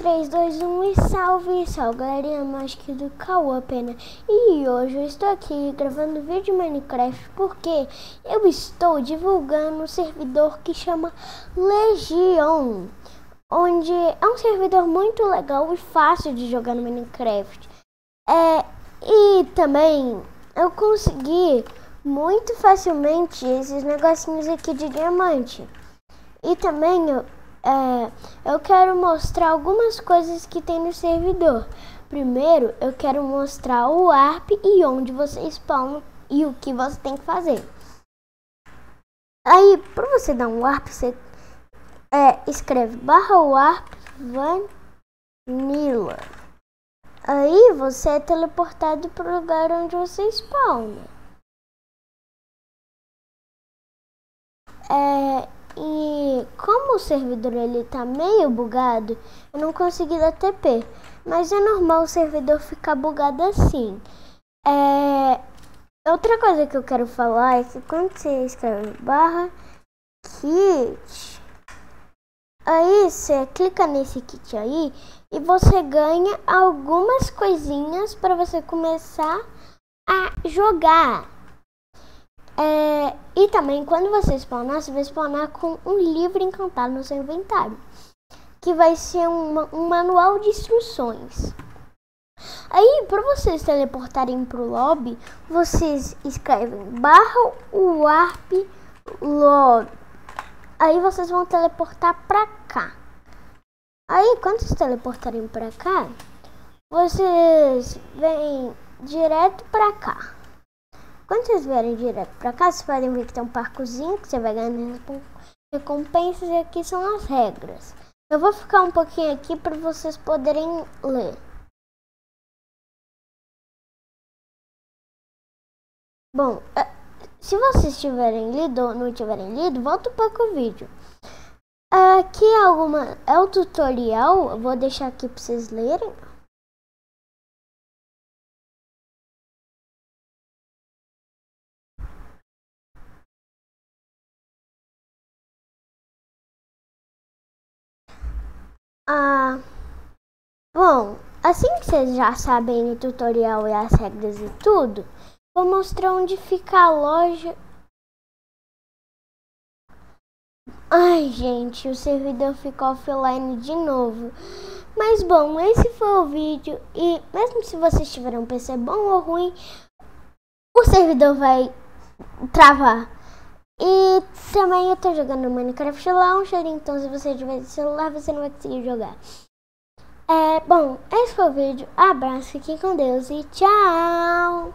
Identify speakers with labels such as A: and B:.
A: 3, 2, 1 e salve, salve galerinha mágica do Cauã Pena. E hoje eu estou aqui gravando vídeo de Minecraft porque eu estou divulgando um servidor que chama Legion Onde é um servidor muito legal e fácil de jogar no Minecraft. É, E também eu consegui muito facilmente esses negocinhos aqui de diamante. E também eu é, eu quero mostrar algumas coisas que tem no servidor. Primeiro, eu quero mostrar o ARP e onde você spawna e o que você tem que fazer. Aí, para você dar um ARP, você é, escreve barra warp vanilla. Aí você é teleportado para o lugar onde você spawna. É, e como o servidor ele tá meio bugado, eu não consegui dar TP. Mas é normal o servidor ficar bugado assim. É... Outra coisa que eu quero falar é que quando você escreve barra kit, aí você clica nesse kit aí e você ganha algumas coisinhas para você começar a jogar. É, e também, quando você spawnar, você vai spawnar com um livro encantado no seu inventário. Que vai ser uma, um manual de instruções. Aí, para vocês teleportarem para o lobby, vocês escrevem barra warp lobby. Aí vocês vão teleportar para cá. Aí, quando vocês teleportarem para cá, vocês vêm direto para cá. Quando vocês vierem direto pra cá, vocês podem ver que tem um parcozinho que você vai ganhando recompensas e aqui são as regras. Eu vou ficar um pouquinho aqui para vocês poderem ler. Bom, é, se vocês tiverem lido ou não tiverem lido, volta um pouco o vídeo. Aqui é alguma é o tutorial, eu vou deixar aqui para vocês lerem. Ah, bom, assim que vocês já sabem o tutorial e as regras e tudo, vou mostrar onde fica a loja. Ai, gente, o servidor ficou offline de novo. Mas bom, esse foi o vídeo e mesmo se vocês tiverem um PC bom ou ruim, o servidor vai travar. E também eu tô jogando Minecraft Launcher, então se você tiver celular, você não vai conseguir jogar. É, bom, esse foi o vídeo. Abraço, fiquem com Deus e tchau!